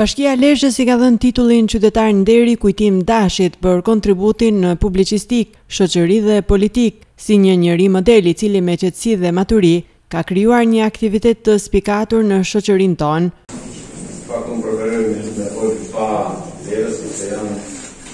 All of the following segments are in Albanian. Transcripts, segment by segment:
Bashkia e Lezhës i ka dhënë titullin Qytetar Nderi Kujtim Dashit për kontributin në publicistikë, shoqëri dhe politikë, si një njeri model i cili me qetësi dhe maturi ka krijuar një aktivitet të spikatur në shoqërinë tonë. Fakti që unë preferoj me fol pa vlerësim se jam.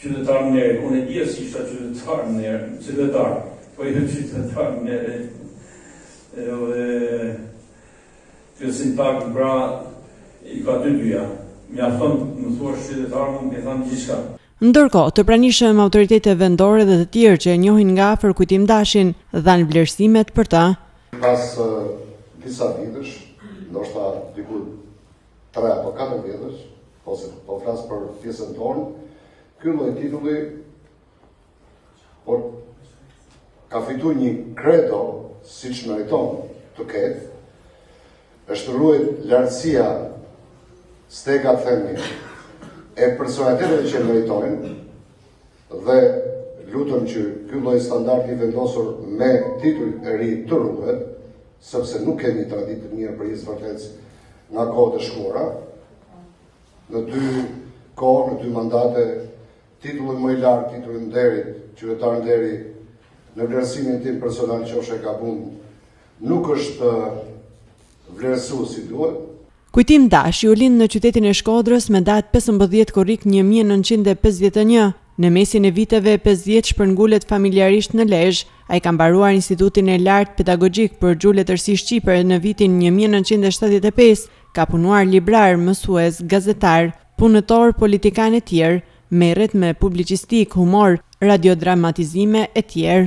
Qytetar nderi, unë e dija se isha qytetar nderi, qytetar, po jo qytetar nderi, edhe kjo sintagmë pra i ka të dyja, mjafton më thua qytetar, më ke thënë gjithçka. Ndërkohë, të pranishëm autoritete vendore dhe të tjerë që e njohin nga afër Kujtim Dashin, dhanë vlerësimet për të. Pas disa vitesh, ndoshta diku tre apo katër vitesh, ose po flas për pjesën tonë, ky lloj titulli por ka fitu një kredo siç meriton të ketë. Është ruajt lartësia si të ja themi e personaliteteve që meritojnë Dhe lutem që ky lloj standardi i vendosur me titull nderi të ruhet, sepse nuk kemi traditë të mirë për hir së vërtetës nga kohët e shkuara. Në dy kohë, në dy mandate, titulli më i lartë, titulli i nderit, qytetar nderi, në vlerësimin tim personal qofsha i gabun, nuk është vlerësu si duhet, Kujtim Dashi u lind në qytetin e Shkodrës me datë pesëmbëdhjetë korrik një mijë e nëntëqind e pesëdhjetë e një. Në mesin e viteve pesëdhjetë shpërngulet familjarisht në Lezhë. Ai ka mbaruar Institutin e Lartë Pedagogjik për Gjuhë-Letërsi Shqipe në vitin një mijë e nëntëqind e shtatëdhjetë e pesë. Ka punuar librar, mësues, gazetar, punëtor, politikan etj. Merret me publicistikë, humor, radiodramatizime etj.